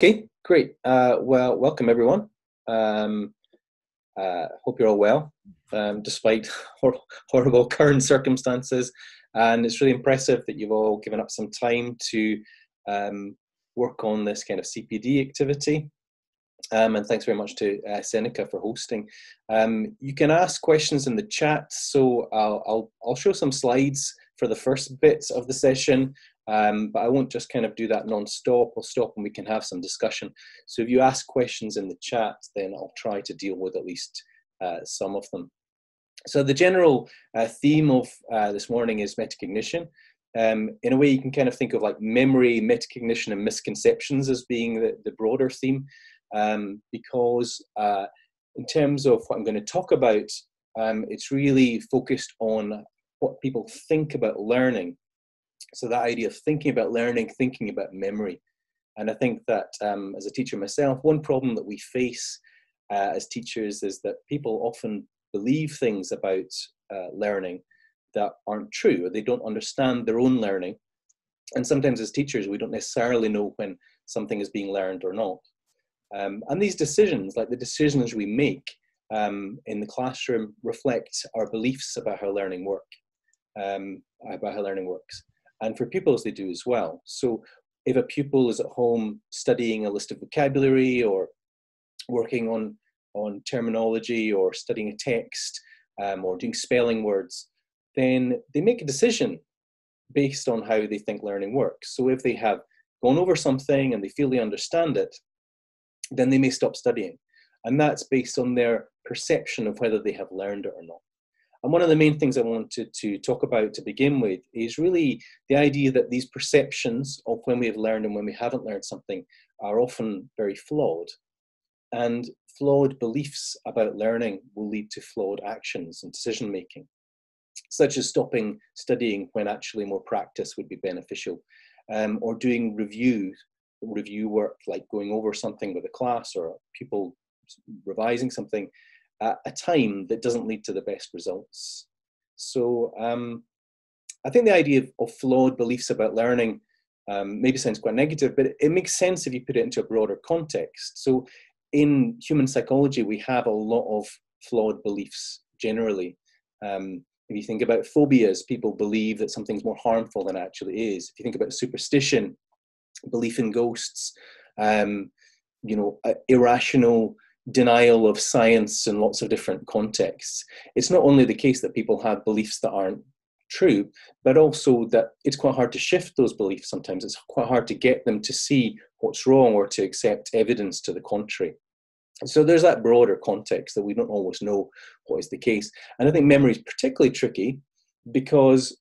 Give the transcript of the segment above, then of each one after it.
Okay, great. Uh, well, welcome everyone. Um, uh, hope you're all well, um, despite hor horrible current circumstances. And it's really impressive that you've all given up some time to um, work on this kind of CPD activity. Um, and thanks very much to uh, Seneca for hosting. Um, you can ask questions in the chat, so I'll, I'll, I'll show some slides for the first bits of the session, um, but I won't just kind of do that non-stop. I'll stop and we can have some discussion. So if you ask questions in the chat, then I'll try to deal with at least uh, some of them. So the general uh, theme of uh, this morning is metacognition. Um, in a way, you can kind of think of like memory, metacognition, and misconceptions as being the, the broader theme, um, because uh, in terms of what I'm going to talk about, um, it's really focused on what people think about learning so that idea of thinking about learning, thinking about memory. And I think that um, as a teacher myself, one problem that we face uh, as teachers is that people often believe things about uh, learning that aren't true, or they don't understand their own learning. And sometimes as teachers, we don't necessarily know when something is being learned or not. Um, and these decisions, like the decisions we make um, in the classroom, reflect our beliefs about how learning work, um, about how learning works and for pupils they do as well. So if a pupil is at home studying a list of vocabulary or working on, on terminology or studying a text um, or doing spelling words, then they make a decision based on how they think learning works. So if they have gone over something and they feel they understand it, then they may stop studying. And that's based on their perception of whether they have learned it or not. And one of the main things I wanted to talk about to begin with is really the idea that these perceptions of when we have learned and when we haven't learned something are often very flawed. And flawed beliefs about learning will lead to flawed actions and decision making, such as stopping studying when actually more practice would be beneficial, um, or doing review, review work like going over something with a class or people revising something at a time that doesn't lead to the best results. So um, I think the idea of, of, flawed beliefs about learning um, maybe sounds quite negative, but it, makes sense if you put it into a broader context. So in human psychology, we have a lot of flawed beliefs generally. Um, if you think about phobias, people believe that something's more harmful than actually is. If you think about superstition, belief in ghosts, um, you know, uh, irrational denial of science in lots of different contexts. It's not only the case that people have beliefs that aren't true, but also that it's quite hard to shift those beliefs sometimes. It's quite hard to get them to see what's wrong or to accept evidence to the contrary. So there's that broader context that we don't always know what is the case. And I think memory is particularly tricky because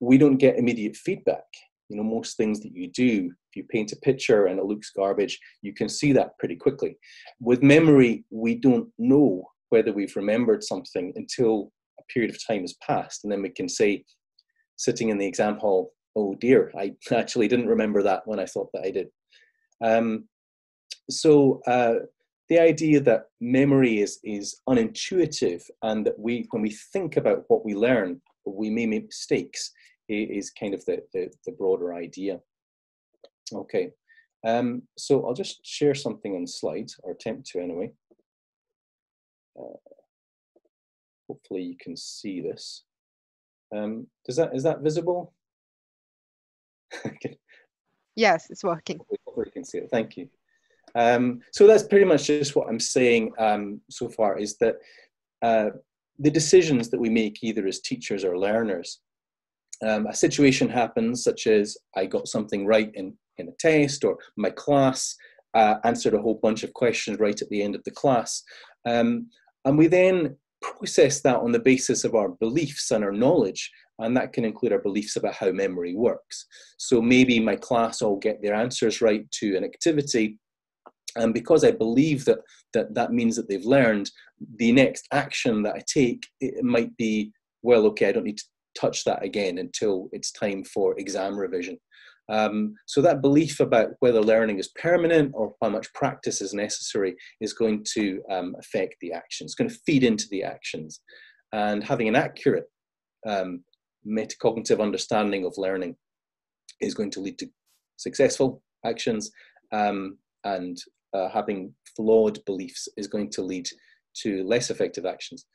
we don't get immediate feedback. You know, most things that you do if you paint a picture and it looks garbage, you can see that pretty quickly. With memory, we don't know whether we've remembered something until a period of time has passed. And then we can say, sitting in the exam hall, oh dear, I actually didn't remember that when I thought that I did. Um, so uh, the idea that memory is, is unintuitive and that we, when we think about what we learn, we may make mistakes is kind of the, the, the broader idea. Okay, um, so I'll just share something on slides, or attempt to anyway. Uh, hopefully you can see this. Um, does that is that visible? yes, it's working. Hopefully you can see it. Thank you. Um, so that's pretty much just what I'm saying um, so far is that uh, the decisions that we make either as teachers or learners, um, a situation happens such as I got something right in in a test or my class uh, answered a whole bunch of questions right at the end of the class. Um, and we then process that on the basis of our beliefs and our knowledge, and that can include our beliefs about how memory works. So maybe my class all get their answers right to an activity, and because I believe that that, that means that they've learned, the next action that I take it might be, well, okay, I don't need to touch that again until it's time for exam revision. Um, so that belief about whether learning is permanent or how much practice is necessary is going to um, affect the actions, It's going to feed into the actions. And having an accurate um, metacognitive understanding of learning is going to lead to successful actions um, and uh, having flawed beliefs is going to lead to less effective actions.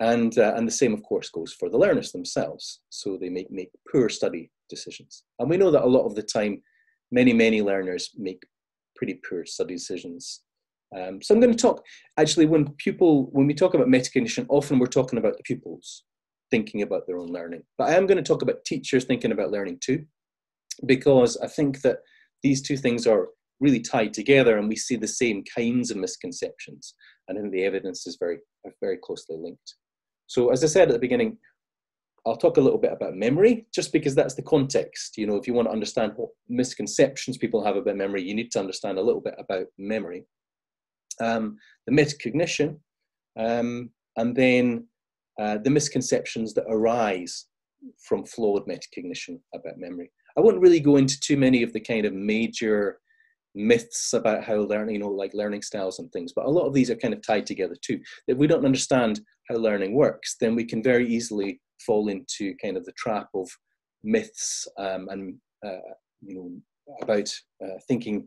And, uh, and the same, of course, goes for the learners themselves. So they make, make poor study decisions. And we know that a lot of the time, many, many learners make pretty poor study decisions. Um, so I'm going to talk, actually, when pupil, when we talk about metacognition, often we're talking about the pupils thinking about their own learning. But I am going to talk about teachers thinking about learning too, because I think that these two things are really tied together and we see the same kinds of misconceptions. And I think the evidence is very, very closely linked. So as I said at the beginning, I'll talk a little bit about memory, just because that's the context. You know, if you want to understand what misconceptions people have about memory, you need to understand a little bit about memory. Um, the metacognition, um, and then uh, the misconceptions that arise from flawed metacognition about memory. I wouldn't really go into too many of the kind of major myths about how learning, you know, like learning styles and things, but a lot of these are kind of tied together too. If we don't understand how learning works, then we can very easily fall into kind of the trap of myths um, and, uh, you know, about uh, thinking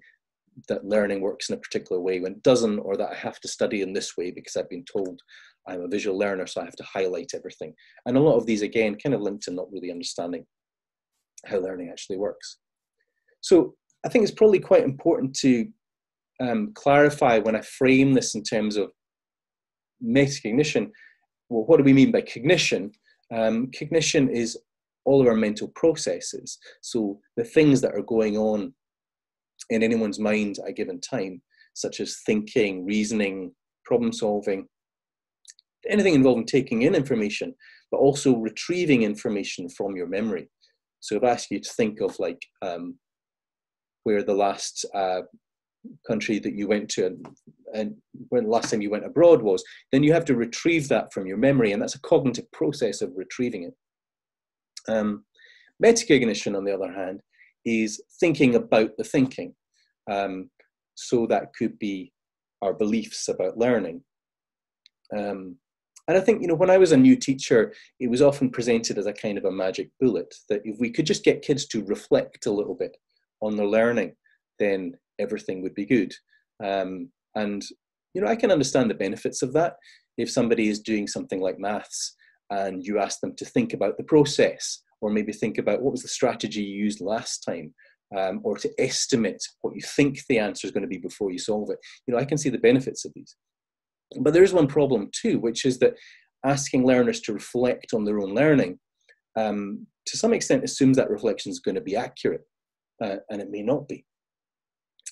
that learning works in a particular way when it doesn't, or that I have to study in this way because I've been told I'm a visual learner, so I have to highlight everything. And a lot of these, again, kind of linked to not really understanding how learning actually works. So I think it's probably quite important to um, clarify when I frame this in terms of metacognition. Well, what do we mean by cognition? Um, cognition is all of our mental processes. So the things that are going on in anyone's mind at a given time, such as thinking, reasoning, problem solving, anything involving taking in information, but also retrieving information from your memory. So if I ask you to think of like um, where the last uh, country that you went to and, when the last time you went abroad was, then you have to retrieve that from your memory, and that's a cognitive process of retrieving it. Um, metacognition, on the other hand, is thinking about the thinking. Um, so that could be our beliefs about learning. Um, and I think, you know, when I was a new teacher, it was often presented as a kind of a magic bullet that if we could just get kids to reflect a little bit on their learning, then everything would be good. Um, and you know, I can understand the benefits of that. If somebody is doing something like maths and you ask them to think about the process, or maybe think about what was the strategy you used last time, um, or to estimate what you think the answer is going to be before you solve it, you know, I can see the benefits of these. But there is one problem too, which is that asking learners to reflect on their own learning um, to some extent assumes that reflection is going to be accurate uh, and it may not be.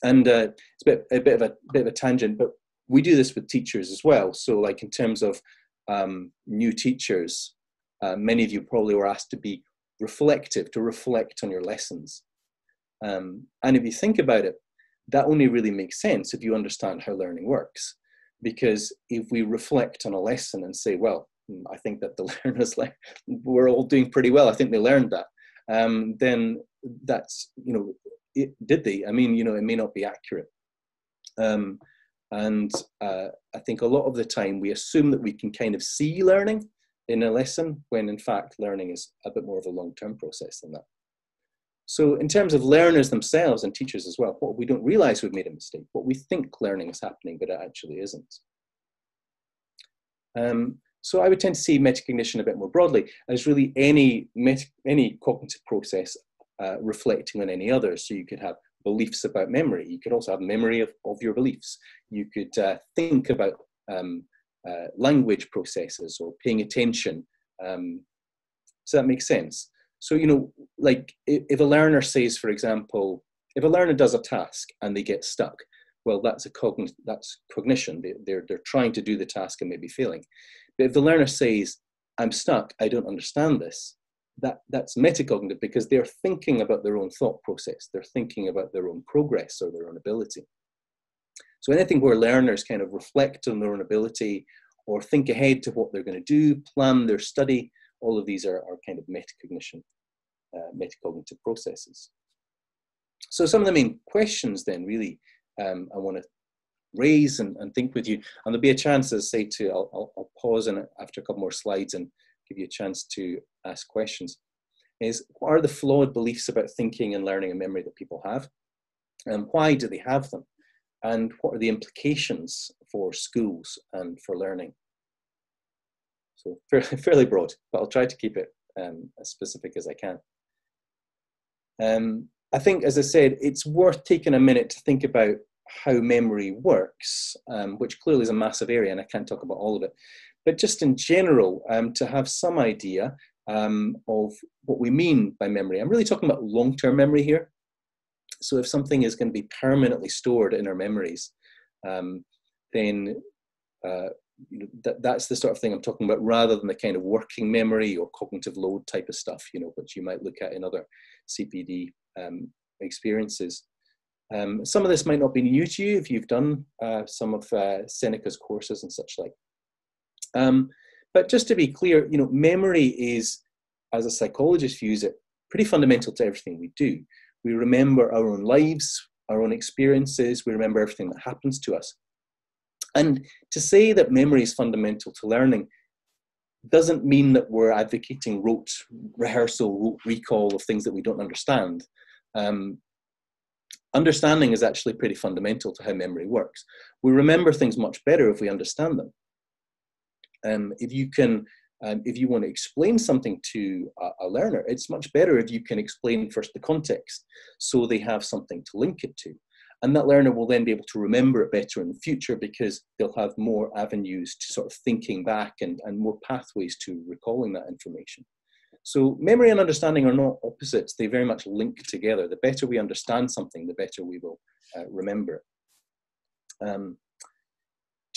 And uh, it's a bit, a bit of a bit of a tangent, but we do this with teachers as well. So, like in terms of um, new teachers, uh, many of you probably were asked to be reflective, to reflect on your lessons. Um, and if you think about it, that only really makes sense if you understand how learning works. Because if we reflect on a lesson and say, well, hmm, I think that the learners like we're all doing pretty well. I think they learned that um, then that's you know it, did they? I mean, you know, it may not be accurate. Um, and uh, I think a lot of the time we assume that we can kind of see learning in a lesson when in fact learning is a bit more of a long-term process than that. So in terms of learners themselves and teachers as well, what we don't realize we've made a mistake, what we think learning is happening, but it actually isn't. Um, so I would tend to see metacognition a bit more broadly as really any any cognitive process uh, reflecting on any other. So you could have beliefs about memory. You could also have memory of, of your beliefs. You could uh, think about um, uh, language processes or paying attention. Um, so that makes sense. So, you know, like if, if a learner says, for example, if a learner does a task and they get stuck, well, that's a cogn- that's cognition. They, they're, they're trying to do the task and maybe failing. But if the learner says, I'm stuck, I don't understand this, that, that's metacognitive because they're thinking about their own thought process. They're thinking about their own progress or their own ability. So anything where learners kind of reflect on their own ability or think ahead to what they're going to do, plan their study, all of these are, are kind of metacognition, uh, metacognitive processes. So some of the main questions then really um, I want to raise and, and think with you. And there'll be a chance, as I say, to I'll, I'll, I'll pause and after a couple more slides and give you a chance to ask questions. Is what are the flawed beliefs about thinking and learning and memory that people have, and why do they have them? and what are the implications for schools and for learning. So fairly broad, but I'll try to keep it um, as specific as I can. Um, I think, as I said, it's worth taking a minute to think about how memory works, um, which clearly is a massive area, and I can't talk about all of it. But just in general, um, to have some idea um, of what we mean by memory. I'm really talking about long term memory here. So, if something is going to be permanently stored in our memories, um, then uh, that, that's the sort of thing I'm talking about rather than the kind of working memory or cognitive load type of stuff, you know, which you might look at in other CPD um, experiences. Um, some of this might not be new to you if you've done uh, some of uh, Seneca's courses and such like. Um, but just to be clear, you know, memory is, as a psychologist views it, pretty fundamental to everything we do. We remember our own lives, our own experiences, we remember everything that happens to us. And to say that memory is fundamental to learning doesn't mean that we're advocating rote rehearsal, rote recall of things that we don't understand. Um, understanding is actually pretty fundamental to how memory works. We remember things much better if we understand them. Um, if you can, um, if you want to explain something to a, a, learner, it's much better if you can explain first the context so they have something to link it to. And that learner will then be able to remember it better in the future because they'll have more avenues to sort of thinking back and, and more pathways to recalling that information. So memory and understanding are not opposites, they very much link together. The better we understand something, the better we will uh, remember it. Um,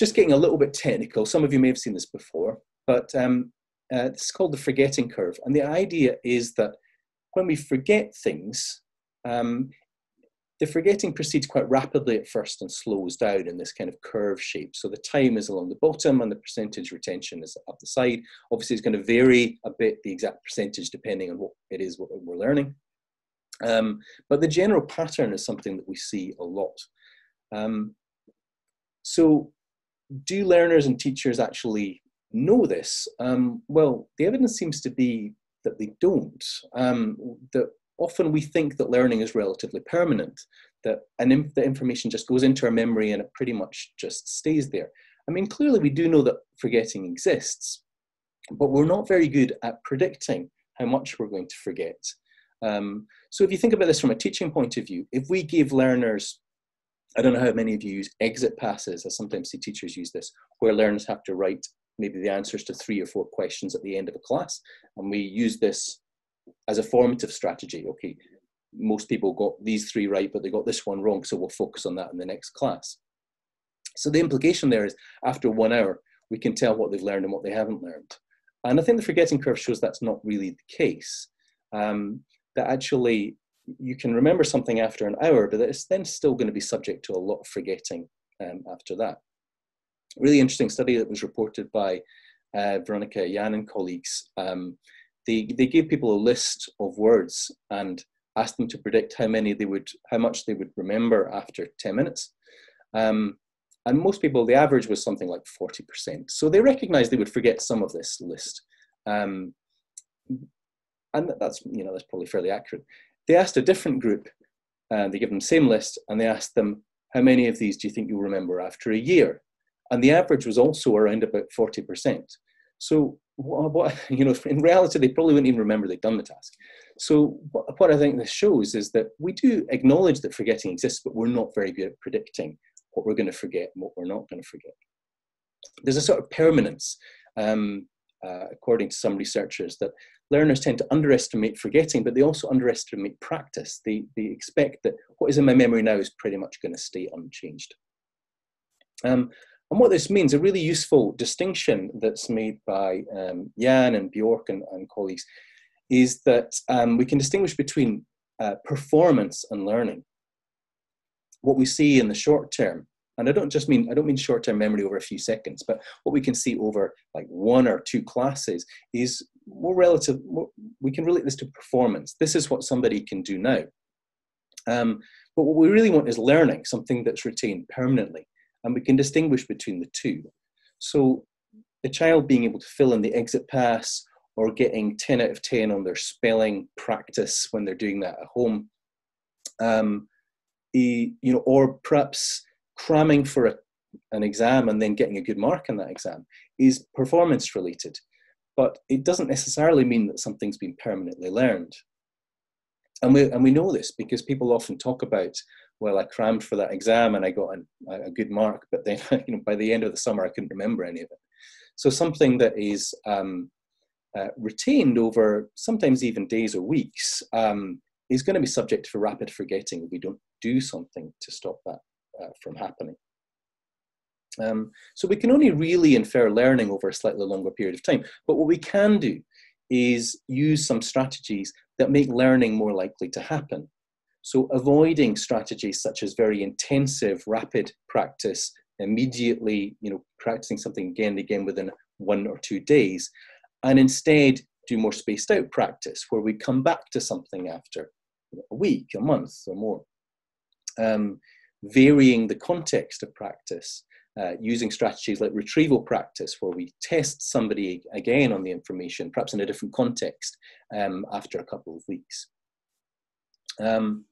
just getting a little bit technical, some of you may have seen this before, but um, uh, this is called the forgetting curve. And the idea is that when we forget things, um, the forgetting proceeds quite rapidly at first and slows down in this kind of curve shape. So the time is along the bottom and the percentage retention is up the side. Obviously, it's going to vary a bit, the exact percentage, depending on what it is what we're learning. Um, but the general pattern is something that we see a lot. Um, so do learners and teachers actually know this? Um, well, the evidence seems to be that they don't. Um, that often we think that learning is relatively permanent, that and the information just goes into our memory and it pretty much just stays there. I mean, clearly we do know that forgetting exists, but we're not very good at predicting how much we're going to forget. Um, so if you think about this from a teaching point of view, if we give learners, I don't know how many of you use exit passes, I sometimes see teachers use this, where learners have to write maybe the answers to three or four questions at the end of a class, and we use this as a formative strategy. Okay, most people got these three right, but they got this one wrong, so we'll focus on that in the next class. So the implication there is after one hour, we can tell what they've learned and what they haven't learned. And I think the forgetting curve shows that's not really the case. Um, that actually you can remember something after an hour, but it's then still going to be subject to a lot of forgetting um, after that. Really interesting study that was reported by uh, Veronica Yan and colleagues um, they, they gave people a list of words and asked them to predict how many they would, how much they would remember after 10 minutes. Um, and most people, the average was something like 40%. So they recognized they would forget some of this list. Um, and that's, you know, that's probably fairly accurate. They asked a different group, and uh, they gave them the same list, and they asked them, how many of these do you think you'll remember after a year? And the average was also around about 40%. So what, what, you know, in reality, they probably wouldn't even remember they'd done the task. So what, what I think this shows is that we do acknowledge that forgetting exists, but we're not very good at predicting what we're going to forget and what we're not going to forget. There's a sort of permanence, um, uh, according to some researchers, that learners tend to underestimate forgetting, but they also underestimate practice. They, they expect that what is in my memory now is pretty much going to stay unchanged. Um, and what this means, a really useful distinction that's made by um, Yan and Bjork and, and colleagues, is that um, we can distinguish between uh, performance and learning. What we see in the short term, and I don't just mean I don't mean short-term memory over a few seconds, but what we can see over like one or two classes is more relative. More, we can relate this to performance. This is what somebody can do now. Um, but what we really want is learning, something that's retained permanently and we can distinguish between the two. So the child being able to fill in the exit pass or getting 10 out of 10 on their spelling practice when they're doing that at home, um, you know, or perhaps cramming for a, an exam and then getting a good mark in that exam is performance related, but it doesn't necessarily mean that something's been permanently learned. And we, and we know this because people often talk about, well, I crammed for that exam and I got an, a good mark, but then you know, by the end of the summer, I couldn't remember any of it. So something that is um, uh, retained over sometimes even days or weeks um, is going to be subject to rapid forgetting if we don't do something to stop that uh, from happening. Um, so we can only really infer learning over a slightly longer period of time. But what we can do is use some strategies that make learning more likely to happen. So avoiding strategies such as very intensive, rapid practice, immediately, you know, practicing something again and again within one or two days, and instead do more spaced out practice where we come back to something after a week, a month, or more. Um, varying the context of practice, uh, using strategies like retrieval practice, where we test somebody again on the information, perhaps in a different context, um, after a couple of weeks. Um,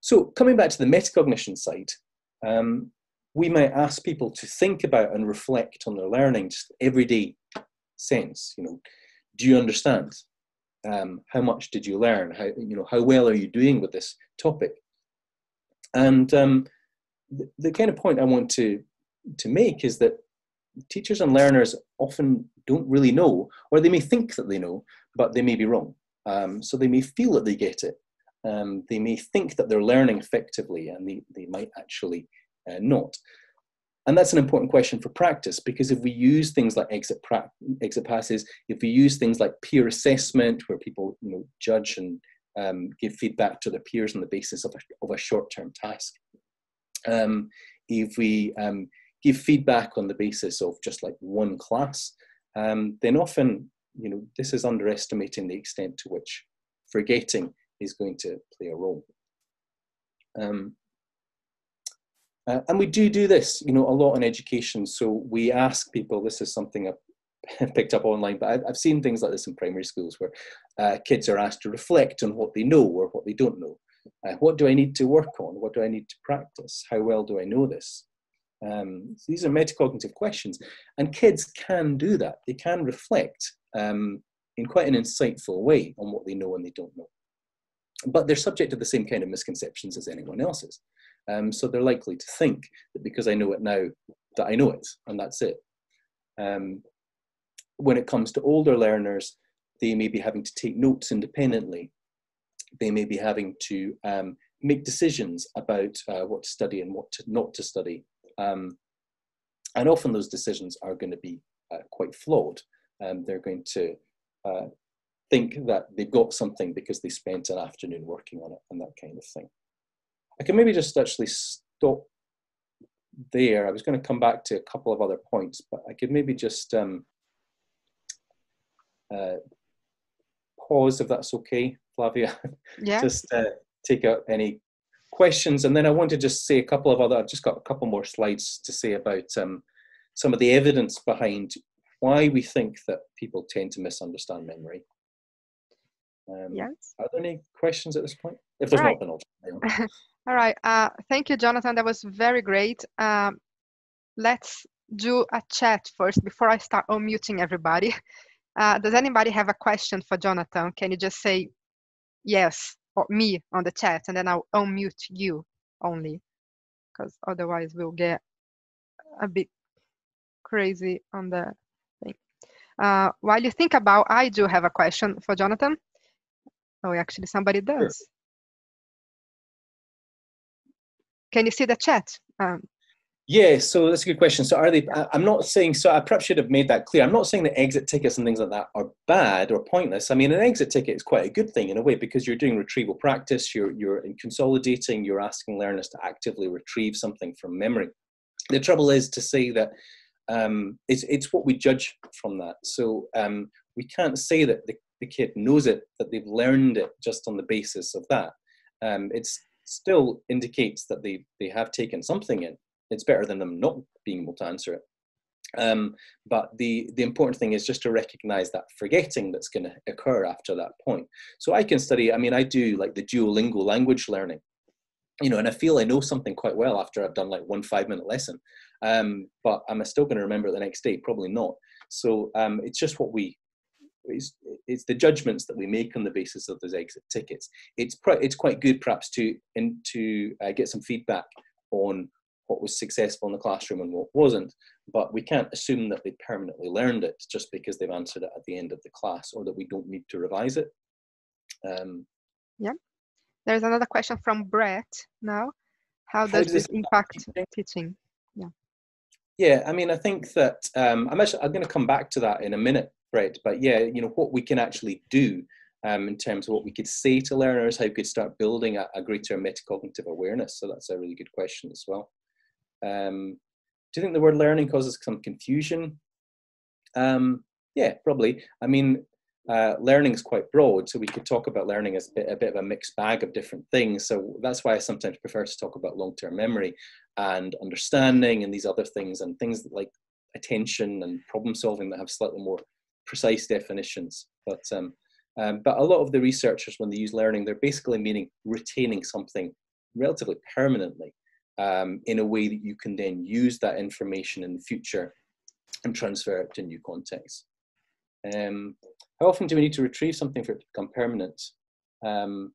so, coming back to the metacognition side, um, we might ask people to think about and reflect on their learning, just everyday sense. You know, do you understand? Um, how much did you learn? How you know how well are you doing with this topic? And um, the, the kind of point I want to to make is that teachers and learners often don't really know, or they may think that they know, but they may be wrong. Um, so they may feel that they get it. Um, they may think that they're learning effectively, and they, they might actually uh, not. And that's an important question for practice because if we use things like exit, pra- exit passes, if we use things like peer assessment, where people you know judge and um, give feedback to their peers on the basis of a, of a short-term task, um, if we um, give feedback on the basis of just like one class, um, then often you know this is underestimating the extent to which forgetting is going to play a role. Um, uh, and we do do this, you know, a lot in education. So we ask people. This is something I've picked up online, but I've, I've seen things like this in primary schools where uh, kids are asked to reflect on what they know or what they don't know. Uh, what do I need to work on? What do I need to practice? How well do I know this? Um, so these are metacognitive questions, and kids can do that. They can reflect um, in quite an insightful way on what they know and they don't know. But they're subject to the same kind of misconceptions as anyone else is. Um, so they're likely to think that because I know it now, that I know it, and that's it. Um, when it comes to older learners, they may be having to take notes independently. They may be having to um, make decisions about uh, what to study and what to, not to study. Um, and often those decisions are going to be uh, quite flawed. Um, they're going to uh, think that they've got something because they spent an afternoon working on it and that kind of thing. I can maybe just actually stop there. I was going to come back to a couple of other points, but I could maybe just um, uh, pause if that's okay, Flavia. Yeah. just uh, take out any questions, and then I want to just say a couple of other. I've just got a couple more slides to say about um, some of the evidence behind why we think that people tend to misunderstand memory. Um, yes. Are there any questions at this point? If there's right. not, then I'll. All right. Uh, thank you, Jonathan. That was very great. Um, let's do a chat first before I start unmuting everybody. Uh, does anybody have a question for Jonathan? Can you just say yes me on the chat and then I'll unmute you only because otherwise we'll get a bit crazy on the thing. Uh, while you think about, I do have a question for Jonathan. Oh, actually somebody does. Sure. Can you see the chat? Um, yeah, so that's a good question. So are they? I'm not saying. So I perhaps should have made that clear. I'm not saying that exit tickets and things like that are bad or pointless. I mean, an exit ticket is quite a good thing in a way because you're doing retrieval practice. You're you're consolidating. You're asking learners to actively retrieve something from memory. The trouble is to say that um, it's it's what we judge from that. So um, we can't say that the, the kid knows it, that they've learned it just on the basis of that. Um, it's still indicates that they, they have taken something in. It's better than them not being able to answer it. Um, but the, the important thing is just to recognize that forgetting that's going to occur after that point. So I can study, I mean, I do like the Duolingo language learning. you know, and I feel I know something quite well after I've done like one five minute lesson. Um, but am I still going to remember it the next day? Probably not. So um, it's just what we, it's, it's the judgments that we make on the basis of those exit tickets. It's it's quite good perhaps to in, to uh, get some feedback on what was successful in the classroom and what wasn't. But we can't assume that they permanently learned it just because they've answered it at the end of the class or that we don't need to revise it. Um, yeah. There's another question from Brett now. How does, how does this impact teaching? teaching? Yeah. Yeah, I mean, I think that um, I'm actually I'm going to come back to that in a minute, Brett. But yeah, you know what we can actually do um, in terms of what we could say to learners, how we could start building a, a greater metacognitive awareness. So that's a really good question as well. Um, do you think the word learning causes some confusion? Um, yeah, probably. I mean, uh, learning is quite broad, so we could talk about learning as a bit, a bit, of a mixed bag of different things. So that's why I sometimes prefer to talk about long-term memory and understanding and these other things and things like attention and problem solving that have slightly more precise definitions. But um, um, but a lot of the researchers, when they use learning, they're basically meaning retaining something relatively permanently um, in a way that you can then use that information in the future and transfer it to new contexts. Um, how often do we need to retrieve something for it to become permanent? Um,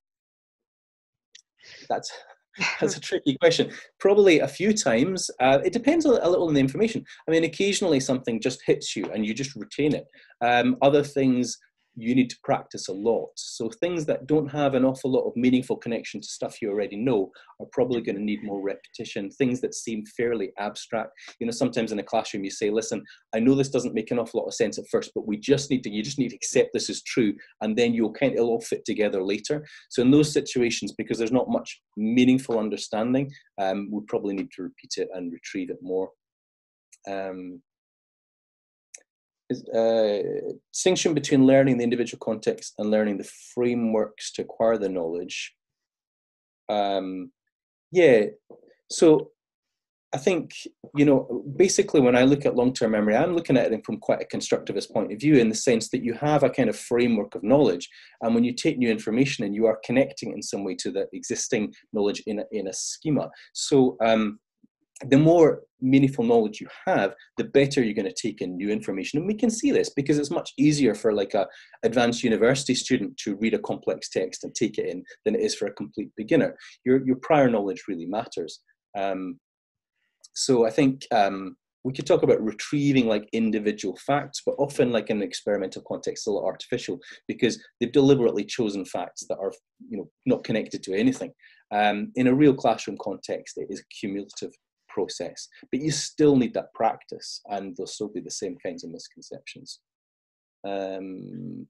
that's that's a tricky question. Probably a few times. Uh, it depends a, little on the information. I mean, occasionally something just hits you and you just retain it. Um, other things you need to practice a lot. So things that don't have an awful lot of meaningful connection to stuff you already know are probably going to need more repetition. Things that seem fairly abstract. You know, sometimes in a classroom you say, listen, I know this doesn't make an awful lot of sense at first, but we just need to, you just need to accept this is true. And then you'll kind of, all fit together later. So in those situations, because there's not much meaningful understanding, um, we probably need to repeat it and retrieve it more. Um, uh, distinction between learning the individual context and learning the frameworks to acquire the knowledge. Um, yeah, so I think, you know, basically when I look at long term memory, I'm looking at it from quite a constructivist point of view in the sense that you have a kind of framework of knowledge. And when you take new information and you are connecting in some way to the existing knowledge in a, in a schema. So, um, the more meaningful knowledge you have, the better you're going to take in new information. And we can see this because it's much easier for like a advanced university student to read a complex text and take it in than it is for a complete beginner. Your, your prior knowledge really matters. Um, so I think um, we could talk about retrieving like individual facts, but often like in an experimental context, a little artificial because they've deliberately chosen facts that are you know not connected to anything. Um, in a real classroom context, it is cumulative process. But you still need that practice, and there'll still be the same kinds of misconceptions. Um,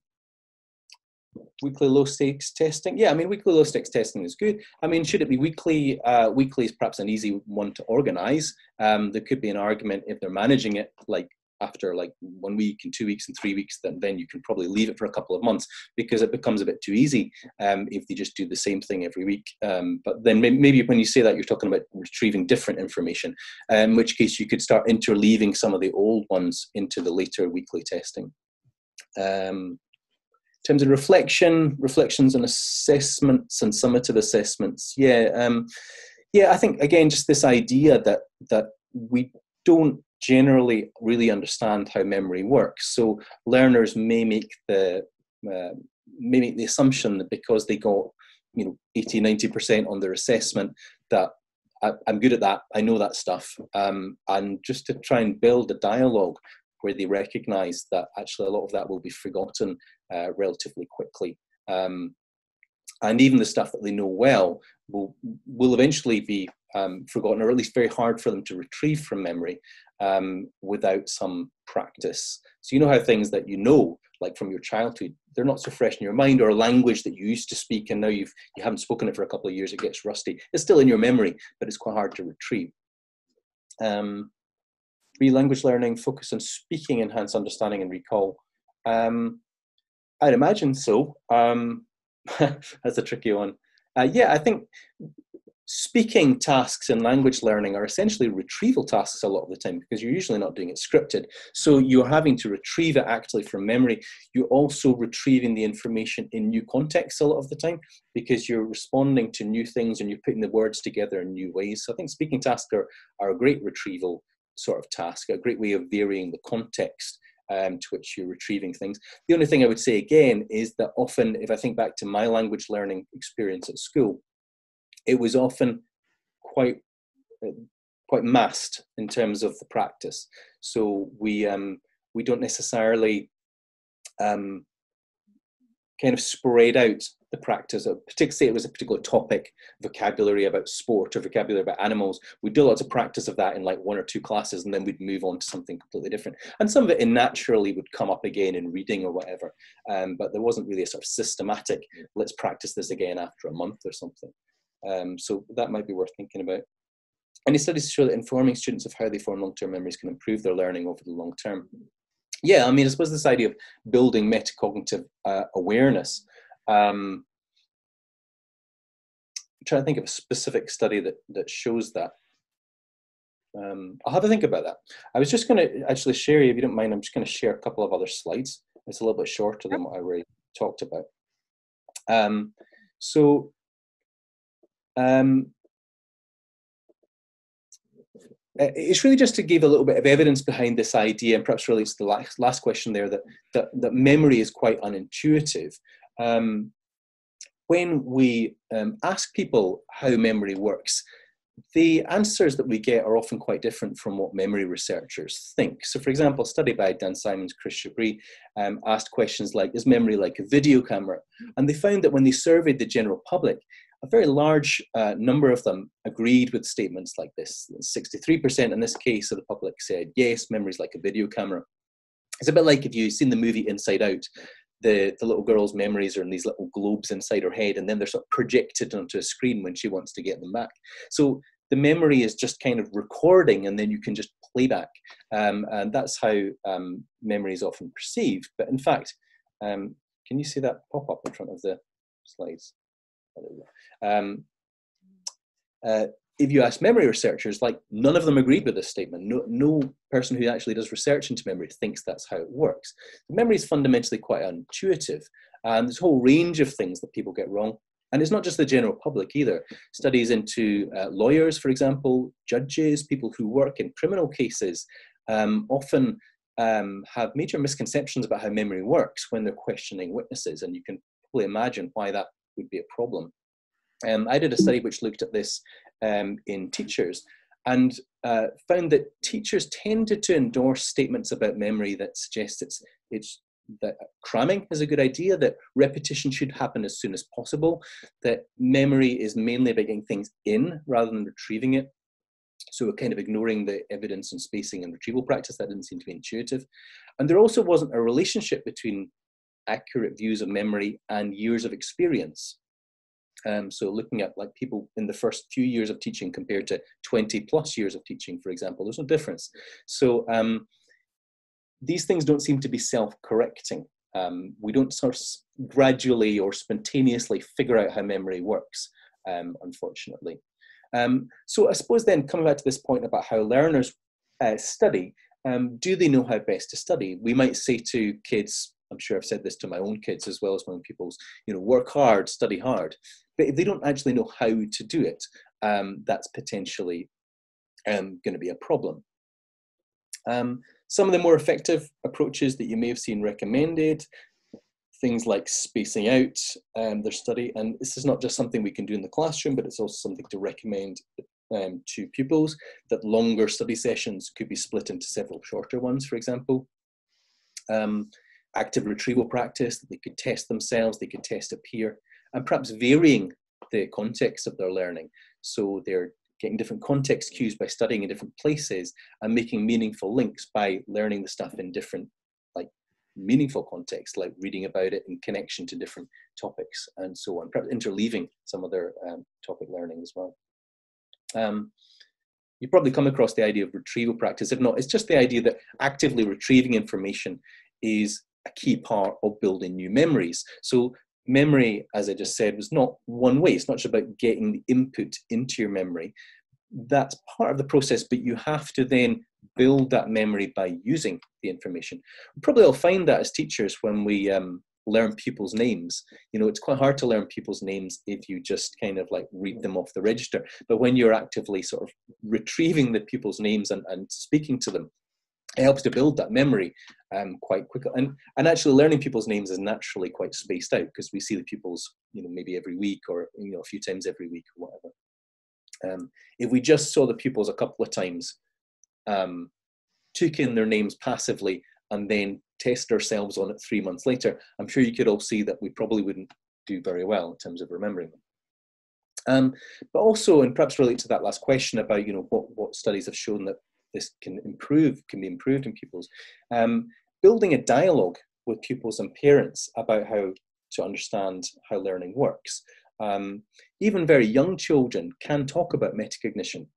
weekly low stakes testing. Yeah, I mean, weekly low stakes testing is good. I mean, should it be weekly? Uh, weekly is perhaps an easy one to organize. Um, there could be an argument if they're managing it like after like one week and two weeks and three weeks, then, then you can probably leave it for a couple of months because it becomes a bit too easy um, if they just do the same thing every week. Um, but then maybe when you say that, you're talking about retrieving different information, in which case you could start interleaving some of the old ones into the later weekly testing. Um, in terms of reflection, reflections and assessments and summative assessments, yeah, um, yeah, I think again just this idea that that we don't generally really understand how memory works. So learners may make the uh, may make the assumption that because they got you know 80 90% on their assessment that I, am good at that. I know that stuff. Um, and just to try and build a dialogue where they recognize that actually a lot of that will be forgotten uh, relatively quickly. Um, and even the stuff that they know well will will eventually be um, forgotten or at least very hard for them to retrieve from memory um, without some practice. So you know how things that you know, like from your childhood, they're not so fresh in your mind, or a language that you used to speak and now you've you haven't spoken it for a couple of years, it gets rusty. It's still in your memory, but it's quite hard to retrieve. Um, language learning, focus on speaking, enhance understanding and recall. Um, I'd imagine so. Um, that's a tricky one. Uh, yeah, I think speaking tasks in language learning are essentially retrieval tasks a lot of the time because you're usually not doing it scripted. So you're having to retrieve it actually from memory. You're also retrieving the information in new contexts a lot of the time because you're responding to new things and you're putting the words together in new ways. So I think speaking tasks are, are a great retrieval sort of task, a great way of varying the context um, to which you're retrieving things. The only thing I would say again is that often, if I think back to my language learning experience at school, it was often quite uh, quite massed in terms of the practice. So we um, we don't necessarily um, kind of spread out the practice of particularly it was a particular topic vocabulary about sport or vocabulary about animals. We'd do lots of practice of that in like one or two classes and then we'd move on to something completely different. And some of it naturally would come up again in reading or whatever um, but there wasn't really a sort of systematic let's practice this again after a month or something um, so that might be worth thinking about. Any studies show that informing students of how they form long-term memories can improve their learning over the long term? Yeah, I mean, I suppose this idea of building metacognitive uh, awareness. Um, I'm trying to think of a specific study that that shows that. Um, I'll have to think about that. I was just going to actually share, if you don't mind, I'm just going to share a couple of other slides. It's a little bit shorter than what I already talked about. Um, so um, it's really just to give a little bit of evidence behind this idea, and perhaps relates to the last, last question there that, that, that memory is quite unintuitive. Um, when we um, ask people how memory works, the answers that we get are often quite different from what memory researchers think. So, for example, a study by Dan Simons, Chris Chabris um, asked questions like, Is memory like a video camera? And they found that when they surveyed the general public, a very large uh, number of them agreed with statements like this. 63% in this case of the public said, yes, memories like a video camera. It's a bit like if you've seen the movie Inside Out, the, the little girl's memories are in these little globes inside her head, and then they're sort of projected onto a screen when she wants to get them back. So the memory is just kind of recording, and then you can just play back. Um, and that's how um, memory is often perceived. But in fact, um, can you see that pop up in front of the slides? Um, uh, if you ask memory researchers, like none of them agreed with this statement. No, no person who actually does research into memory thinks that's how it works. Memory is fundamentally quite intuitive, and there's a whole range of things that people get wrong. And it's not just the general public either. Studies into uh, lawyers, for example, judges, people who work in criminal cases, um, often um, have major misconceptions about how memory works when they're questioning witnesses, and you can probably imagine why that would be a problem. Um, I did a study which looked at this um, in teachers and uh, found that teachers tended to endorse statements about memory that suggest it's, it's that cramming is a good idea, that repetition should happen as soon as possible, that memory is mainly about getting things in rather than retrieving it. So we're kind of ignoring the evidence on spacing and retrieval practice. That didn't seem to be intuitive. And there also wasn't a relationship between accurate views of memory and years of experience. Um, so looking at like people in the first few years of teaching compared to 20 plus years of teaching, for example, there's no difference. So um, these things don't seem to be self-correcting. Um, we don't sort of gradually or spontaneously figure out how memory works, um, unfortunately. Um, so I suppose then coming back to this point about how learners uh, study, um, do they know how best to study? We might say to kids, I'm sure I've said this to my own kids as well as my own pupils, you know, work hard, study hard. But if they don't actually know how to do it, um, that's potentially um, going to be a problem. Um, some of the more effective approaches that you may have seen recommended, things like spacing out um, their study, and this is not just something we can do in the classroom, but it's also something to recommend um, to pupils, that longer study sessions could be split into several shorter ones, for example. Um, active retrieval practice, that they could test themselves, they could test a peer, and perhaps varying the context of their learning. So they're getting different context cues by studying in different places and making meaningful links by learning the stuff in different like meaningful contexts like reading about it in connection to different topics and so on perhaps interleaving some of their um, topic learning as well um, you probably come across the idea of retrieval practice if not it's just the idea that actively retrieving information is a key part of building new memories. So memory, as I just said, was not one way. It's not just about getting the input into your memory. That's part of the process, but you have to then build that memory by using the information. We probably all find that as teachers when we um, learn people's names. You know, it's quite hard to learn people's names if you just kind of like read them off the register. But when you're actively sort of retrieving the people's names and, and speaking to them, it helps to build that memory um, quite quickly. And, and actually learning people's names is naturally quite spaced out because we see the pupils, you know, maybe every week or, you know, a few times every week or whatever. Um, if we just saw the pupils a couple of times, um, took in their names passively, and then test ourselves on it three months later, I'm sure you could all see that we probably wouldn't do very well in terms of remembering them. Um, but also, and perhaps relate to that last question about, you know, what, what studies have shown that this can improve, can be improved in pupils, um, building a dialogue with pupils and parents about how to understand how learning works. Um, even very young children can talk about metacognition.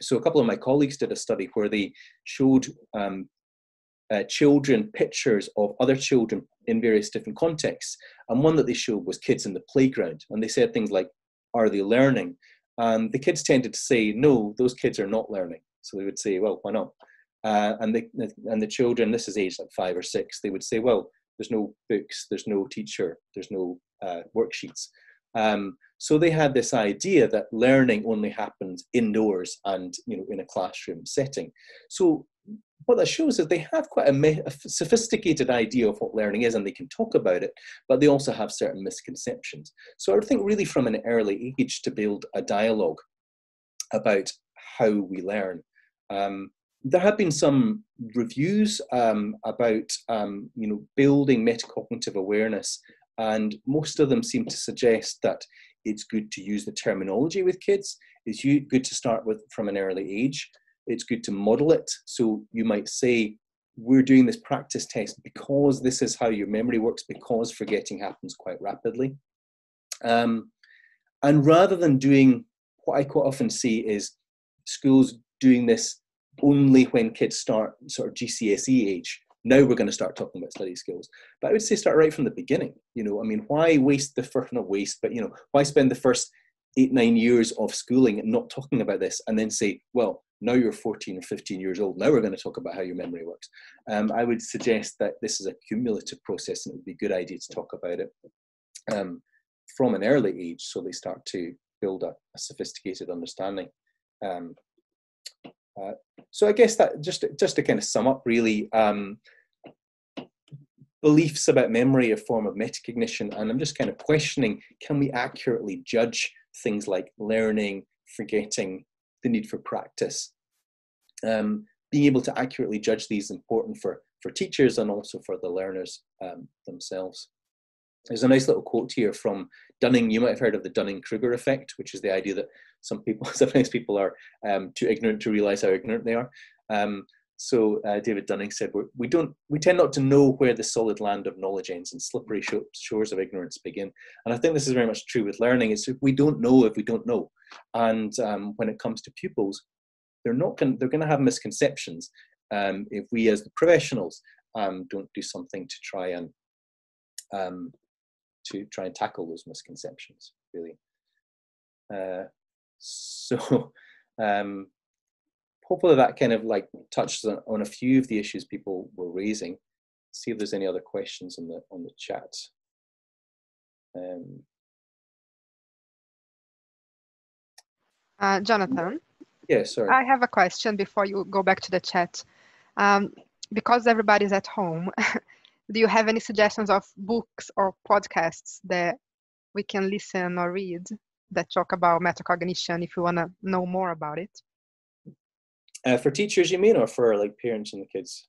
So a couple of my colleagues did a study where they showed um, uh, children pictures of other children in various different contexts. And one that they showed was kids in the playground. And they said things like, Are they learning? And the kids tended to say, No, those kids are not learning. So they would say, Well, why not? Uh, and, the, and the children, this is age like five or six, they would say, Well, there's no books, there's no teacher, there's no uh, worksheets. Um, so they had this idea that learning only happens indoors and you know in a classroom setting. So what that shows is they have quite a, a, sophisticated idea of what learning is and they can talk about it, but they also have certain misconceptions. So I would think really from an early age to build a dialogue about how we learn. Um, there have been some reviews um, about um, you know building metacognitive awareness, and most of them seem to suggest that it's good to use the terminology with kids. It's good to start with from an early age it's good to model it. So you might say, we're doing this practice test because this is how your memory works, because forgetting happens quite rapidly. Um, and rather than doing what I quite often see is schools doing this only when kids start sort of GCSE age. Now we're going to start talking about study skills. But I would say start right from the beginning. You know, I mean, why waste the first, not waste, but, you know, why spend the first eight, nine years of schooling not talking about this and then say, well, now you're 14 or 15 years old. Now we're going to talk about how your memory works. Um, I would suggest that this is a cumulative process and it would be a good idea to talk about it um, from an early age so they start to build a, a sophisticated understanding. Um, uh, so I guess that just, just to kind of sum up really, um, beliefs about memory a form of metacognition and I'm just kind of questioning, can we accurately judge things like learning, forgetting, the need for practice. Um, being able to accurately judge these is important for, for teachers and also for the learners um, themselves. There's a nice little quote here from Dunning. You might have heard of the Dunning-Kruger effect, which is the idea that some people, sometimes people are um, too ignorant to realize how ignorant they are. Um, so uh, David Dunning said, "We don't, we tend not to know where the solid land of knowledge ends and slippery shores of ignorance begin." And I think this is very much true with learning. Is we don't know if we don't know, and um, when it comes to pupils, they're not going, they're going to have misconceptions um, if we as the professionals um, don't do something to try and um, to try and tackle those misconceptions. Really. Uh, so. Um, hopefully that kind of like touches on, on a few of the issues people were raising. See if there's any other questions on the on the chat. Um, uh, Jonathan. Yeah, sorry. I have a question before you go back to the chat. Um, because everybody's at home, do you have any suggestions of books or podcasts that we can listen or read that talk about metacognition if you want to know more about it? Uh, for teachers, you mean, or for like parents and the kids?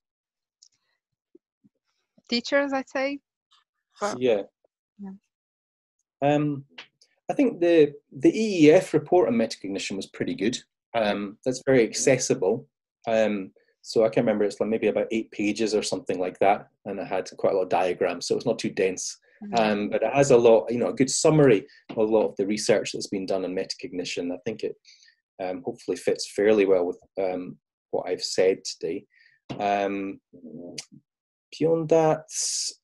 Teachers, I'd say. But, yeah. yeah. Um, I think the the EEF report on metacognition was pretty good. Um, that's very accessible. Um, so I can remember it's like maybe about eight pages or something like that, and it had quite a lot of diagrams, so it's not too dense. Mm-hmm. Um, but it has a lot, you know, a good summary of a lot of the research that's been done on metacognition. I think it um, hopefully fits fairly well with um, what I've said today. Um, beyond that,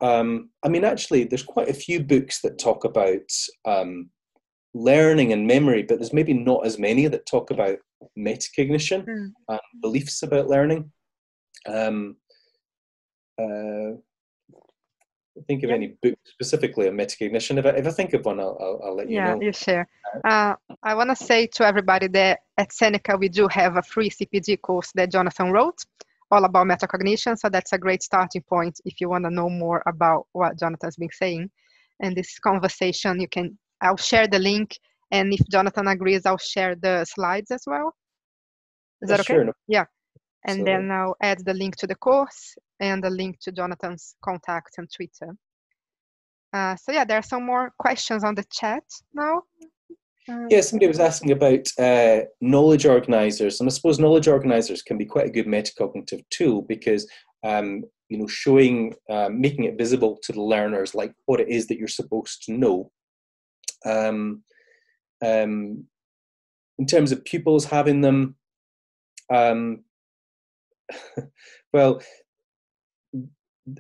um, I mean, actually, there's quite a few books that talk about um, learning and memory, but there's maybe not as many that talk about metacognition mm. and beliefs about learning. Um, uh, think of yeah. any book specifically on metacognition. If I, if I think of one, I'll, I'll, I'll let you yeah, know. Yeah, you share. Uh, I want to say to everybody that at Seneca we do have a free CPD course that Jonathan wrote all about metacognition. So that's a great starting point if you want to know more about what Jonathan's been saying. And this conversation, you can, I'll share the link. And if Jonathan agrees, I'll share the slides as well. Is that okay? Sure. Yeah. And so, then I'll add the link to the course and the link to Jonathan's contact and Twitter. Uh, so yeah, there are some more questions on the chat now. Uh, yeah, somebody was asking about uh, knowledge organizers, and I suppose knowledge organizers can be quite a good metacognitive tool because um, you know showing, um, making it visible to the learners like what it is that you're supposed to know. Um, um in terms of pupils having them, um, well,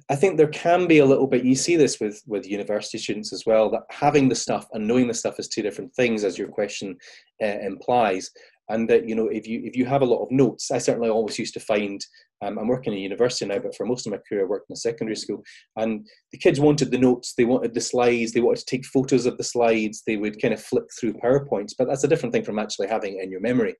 I think there can be a little bit. You see this with with university students as well. That having the stuff and knowing the stuff is two different things, as your question uh, implies. And that you know, if you if you have a lot of notes, I certainly always used to find. Um, I'm working in university now, but for most of my career, I worked in a secondary school. And the kids wanted the notes, they wanted the slides, they wanted to take photos of the slides. They would kind of flip through powerpoints, but that's a different thing from actually having it in your memory.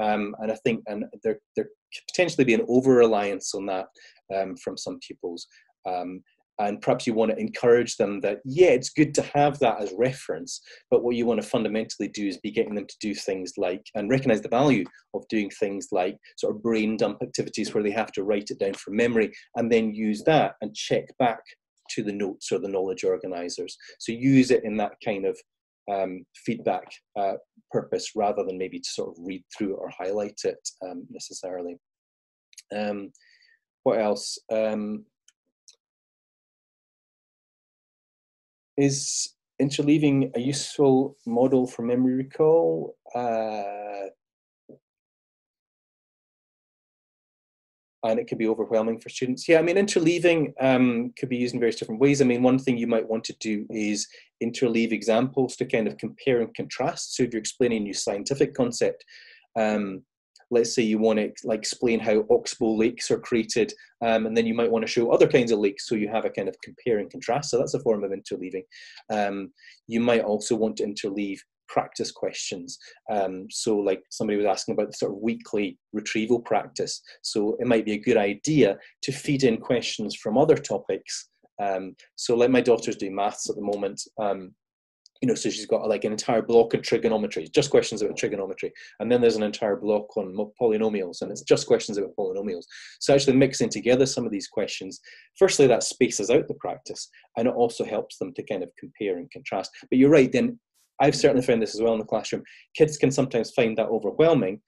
Um, and I think, and there there could potentially be an over reliance on that um, from some pupils. Um, and perhaps you want to encourage them that yeah it's good to have that as reference but what you want to fundamentally do is be getting them to do things like and recognize the value of doing things like sort of brain dump activities where they have to write it down from memory and then use that and check back to the notes or the knowledge organizers so use it in that kind of um, feedback uh, purpose rather than maybe to sort of read through or highlight it um, necessarily um, what else? Um, is interleaving a useful model for memory recall? Uh, and it can be overwhelming for students. Yeah, I mean, interleaving um, could be used in various different ways. I mean, one thing you might want to do is interleave examples to kind of compare and contrast. So if you're explaining a new scientific concept, um, let's say you want to like explain how oxbow lakes are created um, and then you might want to show other kinds of lakes so you have a kind of compare and contrast so that's a form of interleaving. Um, you might also want to interleave practice questions. Um, so like somebody was asking about the sort of weekly retrieval practice. So it might be a good idea to feed in questions from other topics. Um, so like my daughter's doing maths at the moment um, you know, so she's got like an entire block on trigonometry, just questions about trigonometry. And then there's an entire block on polynomials, and it's just questions about polynomials. So actually mixing together some of these questions, firstly, that spaces out the practice, and it also helps them to kind of compare and contrast. But you're right, then I've certainly found this as well in the classroom. Kids can sometimes find that overwhelming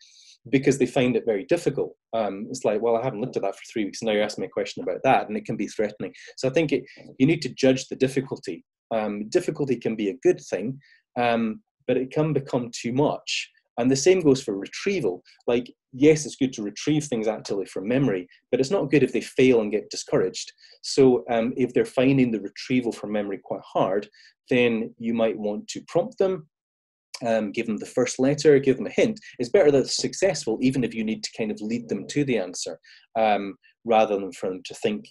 because they find it very difficult. Um, it's like, well, I haven't looked at that for three weeks. And now you're asking me a question about that, and it can be threatening. So I think it, you need to judge the difficulty um, difficulty can be a good thing, um, but it can become too much. And the same goes for retrieval. Like, yes, it's good to retrieve things actively from memory, but it's not good if they fail and get discouraged. So, um, if they're finding the retrieval from memory quite hard, then you might want to prompt them, um, give them the first letter, give them a hint. It's better that it's successful, even if you need to kind of lead them to the answer, um, rather than for them to think,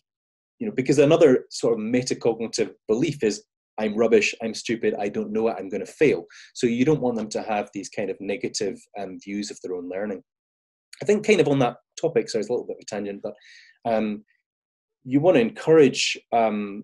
you know, because another sort of metacognitive belief is I'm rubbish, I'm stupid, I don't know it, I'm going to fail. So you don't want them to have these kind of negative um, views of their own learning. I think kind of on that topic, so it's a little bit of a tangent, but um, you want to encourage um,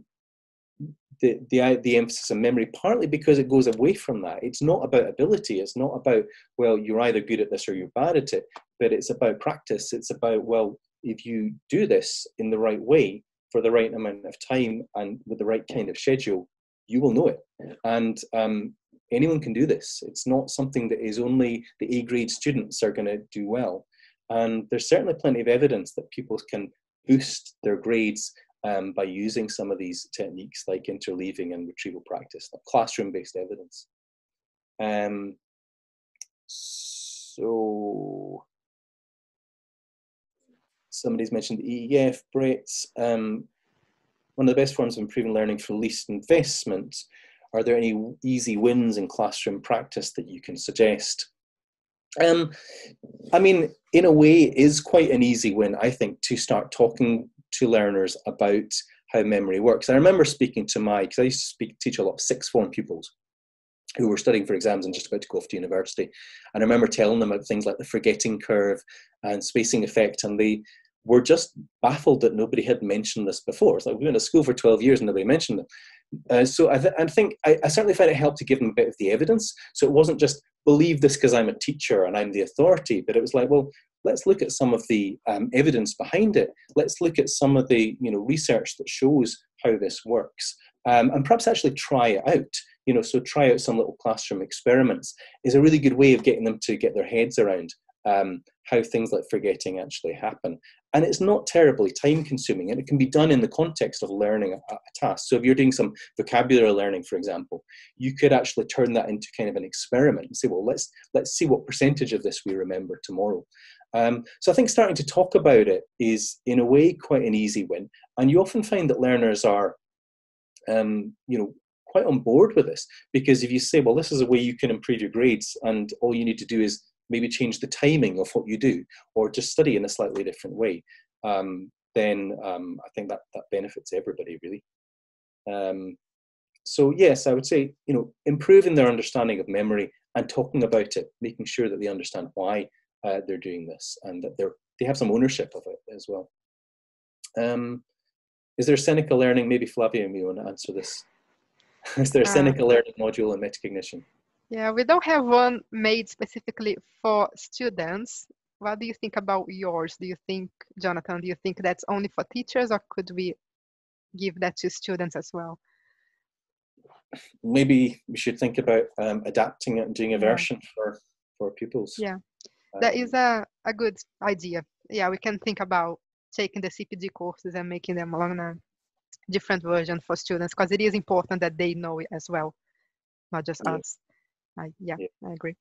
the, the, the emphasis on memory, partly because it goes away from that. It's not about ability. It's not about, well, you're either good at this or you're bad at it, but it's about practice. It's about, well, if you do this in the right way for the right amount of time and with the right kind of schedule, you will know it. And um, anyone can do this. It's not something that is only the A grade students are going to do well. And there's certainly plenty of evidence that pupils can boost their grades um, by using some of these techniques like interleaving and retrieval practice, like classroom based evidence. Um, so, somebody's mentioned the EEF, Brett. Um, one of the best forms of improving learning for least investment. Are there any easy wins in classroom practice that you can suggest? Um, I mean, in a way, it is quite an easy win, I think, to start talking to learners about how memory works. I remember speaking to my, because I used to speak, teach a lot of sixth form pupils who were studying for exams and just about to go off to university. And I remember telling them about things like the forgetting curve and spacing effect, and they were just baffled that nobody had mentioned this before. It's like we've been at school for 12 years and nobody mentioned it. Uh, so I, th- I think I, I, certainly found it helped to give them a bit of the evidence. So it wasn't just believe this because I'm a teacher and I'm the authority, but it was like, well, let's look at some of the um, evidence behind it. Let's look at some of the you know research that shows how this works, um, and perhaps actually try it out. You know, so try out some little classroom experiments is a really good way of getting them to get their heads around um, how things like forgetting actually happen. And it's not terribly time consuming, and it can be done in the context of learning a, a, task. So if you're doing some vocabulary learning, for example, you could actually turn that into kind of an experiment and say, well, let's let's see what percentage of this we remember tomorrow. Um, so I think starting to talk about it is, in a way, quite an easy win. And you often find that learners are, um, you know, quite on board with this because if you say, well, this is a way you can improve your grades, and all you need to do is maybe change the timing of what you do, or just study in a slightly different way, um, then um, I think that that benefits everybody really. Um, so yes, I would say you know improving their understanding of memory and talking about it, making sure that they understand why uh, they're doing this and that they're they have some ownership of it as well. Um, is there Seneca learning? Maybe Flavia, you want to answer this. is there a uh, Seneca learning module in metacognition? Yeah, we don't have one made specifically for students. What do you think about yours? Do you think, Jonathan, do you think that's only for teachers or could we give that to students as well? Maybe we should think about um, adapting it and doing a version yeah. for, for pupils. Yeah that is a, a good idea. Yeah, we can think about taking the CPD courses and making them along a different version for students because it is important that they know it as well, not just yeah. us. I, yeah, yeah, I agree.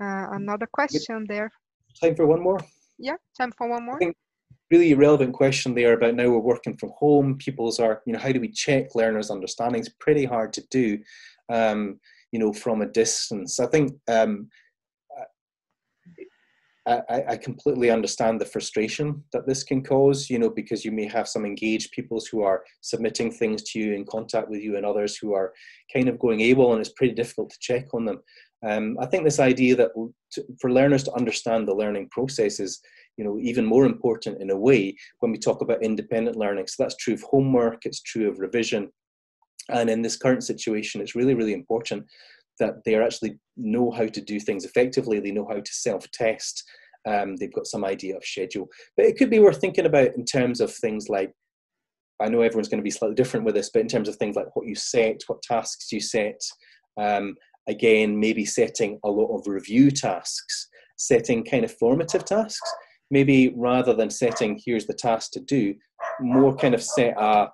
Uh, mm. another question there. Time for one more? Yeah, time for one more. really relevant question there about now we're working from home. People's are, you know, how do we check learners' understanding? It's pretty hard to do, um, you know, from a distance. I think um, I, I, completely understand the frustration that this can cause, you know, because you may have some engaged peoples who are submitting things to you in contact with you and others who are kind of going able and it's pretty difficult to check on them. Um, I think this idea that to, for learners to understand the learning process is, you know, even more important in a way when we talk about independent learning. So that's true of homework, it's true of revision. And in this current situation, it's really, really important that they actually know how to do things effectively, they know how to self test, um, they've got some idea of schedule. But it could be worth thinking about in terms of things like I know everyone's going to be slightly different with this, but in terms of things like what you set, what tasks you set, um, again, maybe setting a lot of review tasks, setting kind of formative tasks. Maybe rather than setting here's the task to do, more kind of set a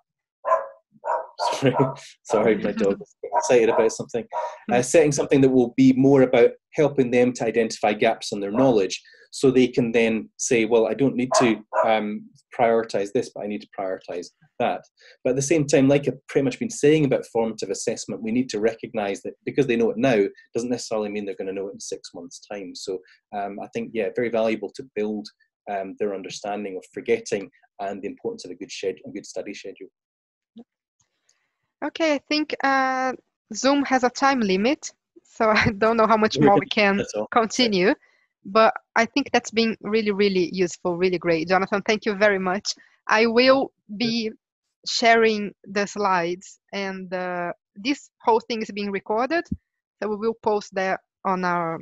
sorry, my dog is excited about something. Uh, setting something that will be more about helping them to identify gaps in their knowledge, so they can then say, well, I don't need to um, prioritize this, but I need to prioritize that. But at the same time, like I've pretty much been saying about formative assessment, we need to recognize that because they know it now doesn't necessarily mean they're going to know it in six months' time. So um, I think, yeah, very valuable to build um, their understanding of forgetting and the importance of a good a good study schedule. Okay, I think uh, Zoom has a time limit, so I don't know how much more we can continue. But I think that's been really, really useful, really great. Jonathan, thank you very much. I will be sharing the slides, and uh, this whole thing is being recorded, so we will post that on our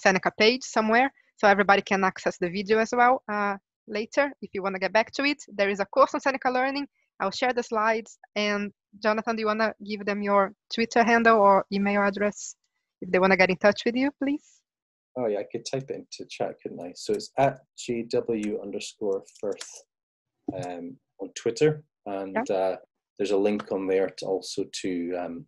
Seneca page somewhere, so everybody can access the video as well uh, later if you want to get back to it. There is a course on Seneca Learning. I'll share the slides, and Jonathan, do you want to give them your Twitter handle or email address if they want to get in touch with you, please? Oh yeah, I could type it into chat, couldn't I? So it's at GW underscore Firth um, on Twitter, and yeah. uh, there's a link on there to also to um,